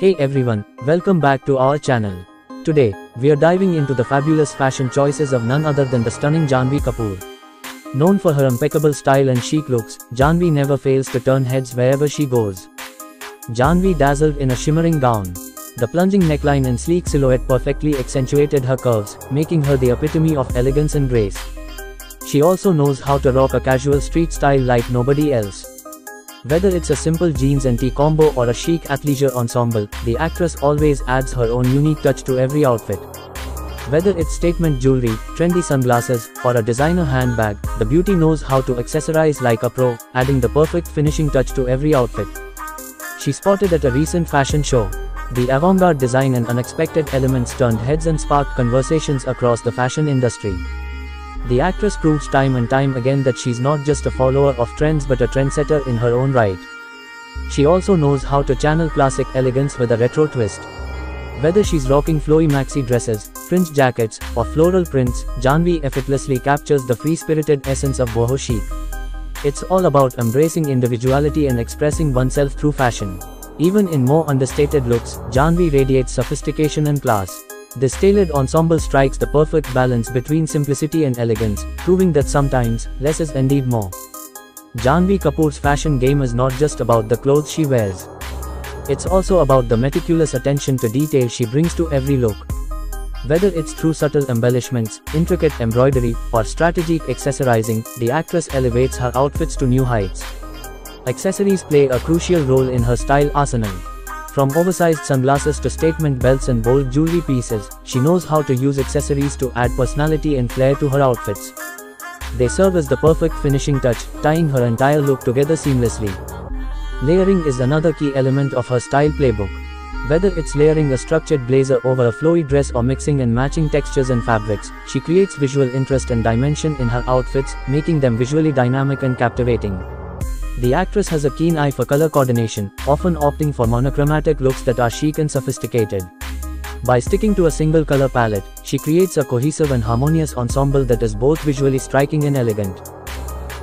Hey everyone, welcome back to our channel. Today, we are diving into the fabulous fashion choices of none other than the stunning Janhvi Kapoor. Known for her impeccable style and chic looks, Janhvi never fails to turn heads wherever she goes. Janhvi dazzled in a shimmering gown. The plunging neckline and sleek silhouette perfectly accentuated her curves, making her the epitome of elegance and grace. She also knows how to rock a casual street style like nobody else. Whether it's a simple jeans and tee combo or a chic athleisure ensemble, the actress always adds her own unique touch to every outfit. Whether it's statement jewelry, trendy sunglasses, or a designer handbag, the beauty knows how to accessorize like a pro, adding the perfect finishing touch to every outfit. She spotted at a recent fashion show. The avant-garde design and unexpected elements turned heads and sparked conversations across the fashion industry. The actress proves time and time again that she's not just a follower of trends but a trendsetter in her own right. She also knows how to channel classic elegance with a retro twist. Whether she's rocking flowy maxi dresses, fringe jackets, or floral prints, Janhvi effortlessly captures the free-spirited essence of boho chic. It's all about embracing individuality and expressing oneself through fashion. Even in more understated looks, Janhvi radiates sophistication and class. This tailored ensemble strikes the perfect balance between simplicity and elegance, proving that sometimes, less is indeed more. Janhvi Kapoor's fashion game is not just about the clothes she wears. It's also about the meticulous attention to detail she brings to every look. Whether it's through subtle embellishments, intricate embroidery, or strategic accessorizing, the actress elevates her outfits to new heights. Accessories play a crucial role in her style arsenal. From oversized sunglasses to statement belts and bold jewelry pieces, she knows how to use accessories to add personality and flair to her outfits. They serve as the perfect finishing touch, tying her entire look together seamlessly. Layering is another key element of her style playbook. Whether it's layering a structured blazer over a flowy dress or mixing and matching textures and fabrics, she creates visual interest and dimension in her outfits, making them visually dynamic and captivating. The actress has a keen eye for color coordination, often opting for monochromatic looks that are chic and sophisticated. By sticking to a single color palette, she creates a cohesive and harmonious ensemble that is both visually striking and elegant.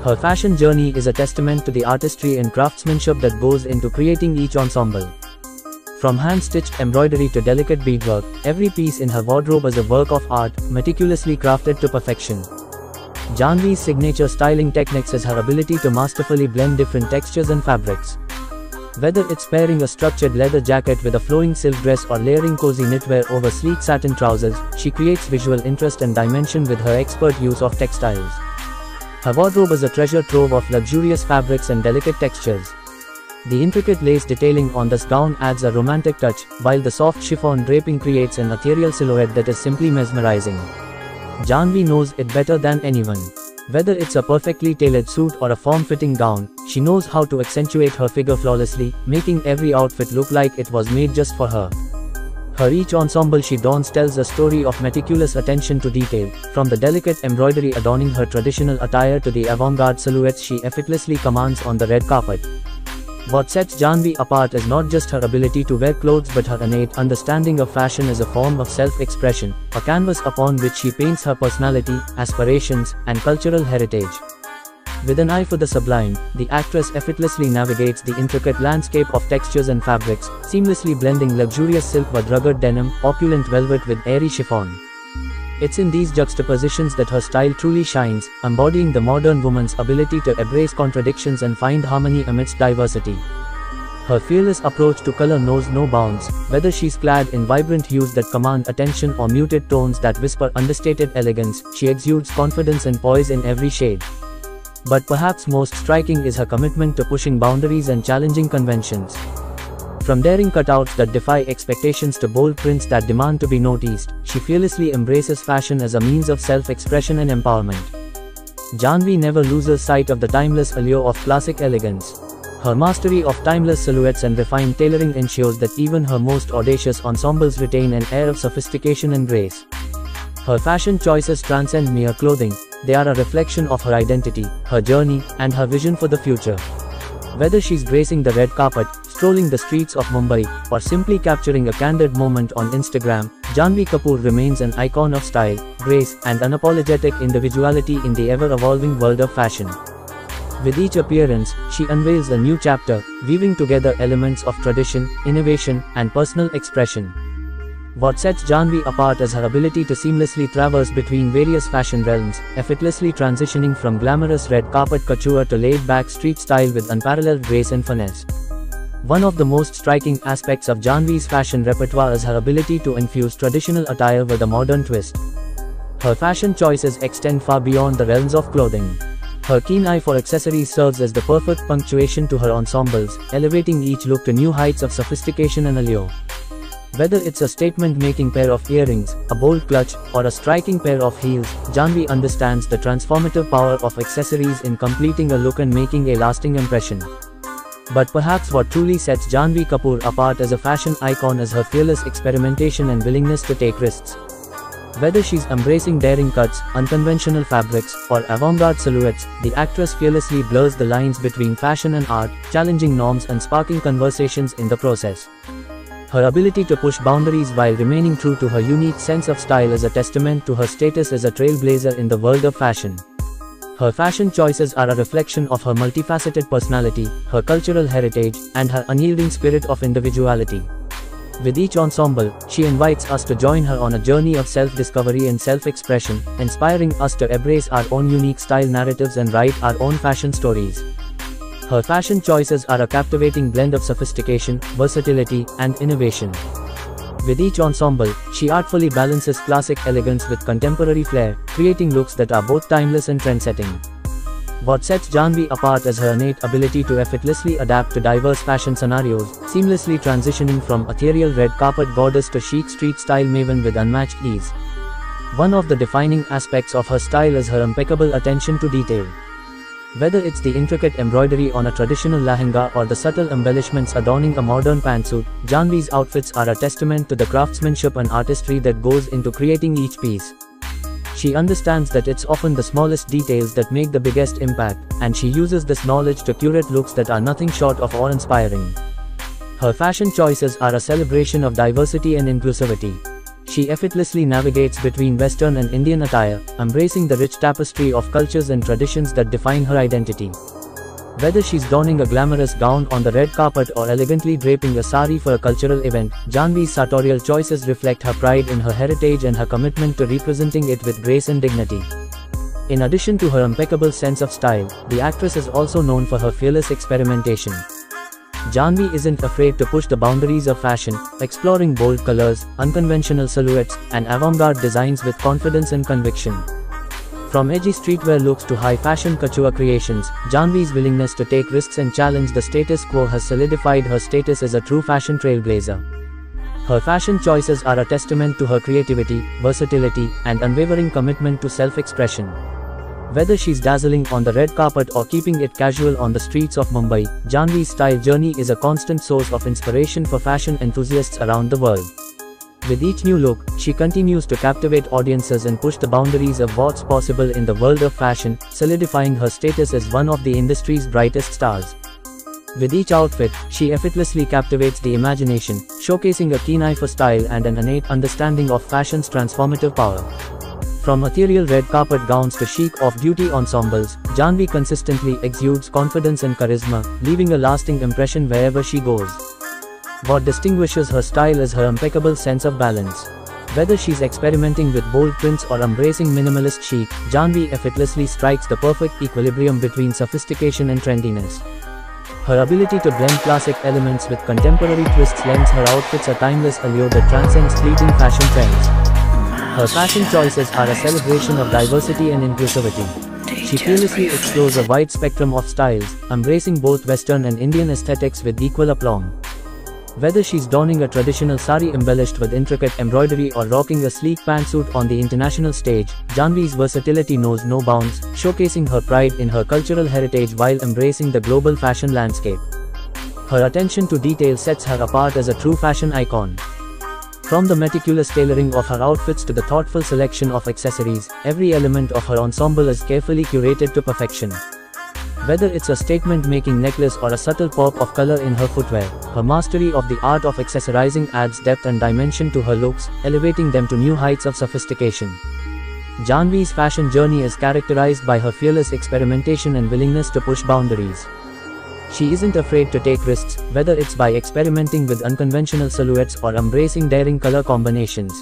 Her fashion journey is a testament to the artistry and craftsmanship that goes into creating each ensemble. From hand-stitched embroidery to delicate beadwork, every piece in her wardrobe is a work of art, meticulously crafted to perfection. Janhvi's signature styling techniques is her ability to masterfully blend different textures and fabrics. Whether it's pairing a structured leather jacket with a flowing silk dress or layering cozy knitwear over sleek satin trousers, she creates visual interest and dimension with her expert use of textiles. Her wardrobe is a treasure trove of luxurious fabrics and delicate textures. The intricate lace detailing on this gown adds a romantic touch, while the soft chiffon draping creates an ethereal silhouette that is simply mesmerizing. Janhvi knows it better than anyone. Whether it's a perfectly tailored suit or a form-fitting gown, she knows how to accentuate her figure flawlessly, making every outfit look like it was made just for her. Her each ensemble she dons tells a story of meticulous attention to detail, from the delicate embroidery adorning her traditional attire to the avant-garde silhouettes she effortlessly commands on the red carpet. What sets Janhvi apart is not just her ability to wear clothes but her innate understanding of fashion as a form of self-expression, a canvas upon which she paints her personality, aspirations, and cultural heritage. With an eye for the sublime, the actress effortlessly navigates the intricate landscape of textures and fabrics, seamlessly blending luxurious silk with rugged denim, opulent velvet with airy chiffon. It's in these juxtapositions that her style truly shines, embodying the modern woman's ability to embrace contradictions and find harmony amidst diversity. Her fearless approach to color knows no bounds, whether she's clad in vibrant hues that command attention or muted tones that whisper understated elegance, she exudes confidence and poise in every shade. But perhaps most striking is her commitment to pushing boundaries and challenging conventions. From daring cutouts that defy expectations to bold prints that demand to be noticed, she fearlessly embraces fashion as a means of self-expression and empowerment. Janhvi never loses sight of the timeless allure of classic elegance. Her mastery of timeless silhouettes and refined tailoring ensures that even her most audacious ensembles retain an air of sophistication and grace. Her fashion choices transcend mere clothing, they are a reflection of her identity, her journey, and her vision for the future. Whether she's gracing the red carpet, strolling the streets of Mumbai, or simply capturing a candid moment on Instagram, Janhvi Kapoor remains an icon of style, grace, and unapologetic individuality in the ever-evolving world of fashion. With each appearance, she unveils a new chapter, weaving together elements of tradition, innovation, and personal expression. What sets Janhvi apart is her ability to seamlessly traverse between various fashion realms, effortlessly transitioning from glamorous red carpet couture to laid-back street style with unparalleled grace and finesse. One of the most striking aspects of Janhvi's fashion repertoire is her ability to infuse traditional attire with a modern twist. Her fashion choices extend far beyond the realms of clothing. Her keen eye for accessories serves as the perfect punctuation to her ensembles, elevating each look to new heights of sophistication and allure. Whether it's a statement-making pair of earrings, a bold clutch, or a striking pair of heels, Janhvi understands the transformative power of accessories in completing a look and making a lasting impression. But perhaps what truly sets Janhvi Kapoor apart as a fashion icon is her fearless experimentation and willingness to take risks. Whether she's embracing daring cuts, unconventional fabrics, or avant-garde silhouettes, the actress fearlessly blurs the lines between fashion and art, challenging norms and sparking conversations in the process. Her ability to push boundaries while remaining true to her unique sense of style is a testament to her status as a trailblazer in the world of fashion. Her fashion choices are a reflection of her multifaceted personality, her cultural heritage, and her unyielding spirit of individuality. With each ensemble, she invites us to join her on a journey of self-discovery and self-expression, inspiring us to embrace our own unique style narratives and write our own fashion stories. Her fashion choices are a captivating blend of sophistication, versatility, and innovation. With each ensemble, she artfully balances classic elegance with contemporary flair, creating looks that are both timeless and trendsetting. What sets Janhvi apart is her innate ability to effortlessly adapt to diverse fashion scenarios, seamlessly transitioning from ethereal red carpet goddess to chic street style maven with unmatched ease. One of the defining aspects of her style is her impeccable attention to detail. Whether it's the intricate embroidery on a traditional lehenga or the subtle embellishments adorning a modern pantsuit, Janhvi's outfits are a testament to the craftsmanship and artistry that goes into creating each piece. She understands that it's often the smallest details that make the biggest impact, and she uses this knowledge to curate looks that are nothing short of awe-inspiring. Her fashion choices are a celebration of diversity and inclusivity. She effortlessly navigates between Western and Indian attire, embracing the rich tapestry of cultures and traditions that define her identity. Whether she's donning a glamorous gown on the red carpet or elegantly draping a sari for a cultural event, Janhvi's sartorial choices reflect her pride in her heritage and her commitment to representing it with grace and dignity. In addition to her impeccable sense of style, the actress is also known for her fearless experimentation. Janhvi isn't afraid to push the boundaries of fashion, exploring bold colors, unconventional silhouettes, and avant-garde designs with confidence and conviction. From edgy streetwear looks to high-fashion couture creations, Janhvi's willingness to take risks and challenge the status quo has solidified her status as a true fashion trailblazer. Her fashion choices are a testament to her creativity, versatility, and unwavering commitment to self-expression. Whether she's dazzling on the red carpet or keeping it casual on the streets of Mumbai, Janhvi's style journey is a constant source of inspiration for fashion enthusiasts around the world. With each new look, she continues to captivate audiences and push the boundaries of what's possible in the world of fashion, solidifying her status as one of the industry's brightest stars. With each outfit, she effortlessly captivates the imagination, showcasing a keen eye for style and an innate understanding of fashion's transformative power. From ethereal red carpet gowns to chic off-duty ensembles, Janhvi consistently exudes confidence and charisma, leaving a lasting impression wherever she goes. What distinguishes her style is her impeccable sense of balance. Whether she's experimenting with bold prints or embracing minimalist chic, Janhvi effortlessly strikes the perfect equilibrium between sophistication and trendiness. Her ability to blend classic elements with contemporary twists lends her outfits a timeless allure that transcends fleeting fashion trends. Her fashion choices are a celebration of diversity and inclusivity. She fearlessly explores a wide spectrum of styles, embracing both Western and Indian aesthetics with equal aplomb. Whether she's donning a traditional sari embellished with intricate embroidery or rocking a sleek pantsuit on the international stage, Janhvi's versatility knows no bounds, showcasing her pride in her cultural heritage while embracing the global fashion landscape. Her attention to detail sets her apart as a true fashion icon. From the meticulous tailoring of her outfits to the thoughtful selection of accessories, every element of her ensemble is carefully curated to perfection. Whether it's a statement-making necklace or a subtle pop of color in her footwear, her mastery of the art of accessorizing adds depth and dimension to her looks, elevating them to new heights of sophistication. Janhvi's fashion journey is characterized by her fearless experimentation and willingness to push boundaries. She isn't afraid to take risks, whether it's by experimenting with unconventional silhouettes or embracing daring color combinations.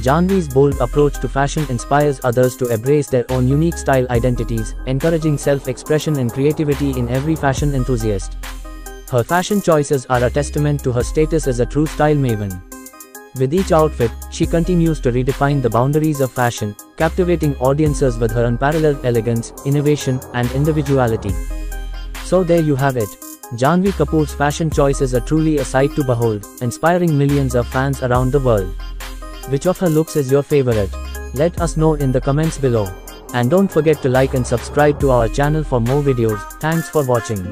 Janhvi's bold approach to fashion inspires others to embrace their own unique style identities, encouraging self-expression and creativity in every fashion enthusiast. Her fashion choices are a testament to her status as a true style maven. With each outfit, she continues to redefine the boundaries of fashion, captivating audiences with her unparalleled elegance, innovation, and individuality. So there you have it. Janhvi Kapoor's fashion choices are truly a sight to behold, inspiring millions of fans around the world. Which of her looks is your favorite? Let us know in the comments below. And don't forget to like and subscribe to our channel for more videos. Thanks for watching.